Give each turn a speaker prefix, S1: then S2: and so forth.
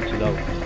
S1: to those.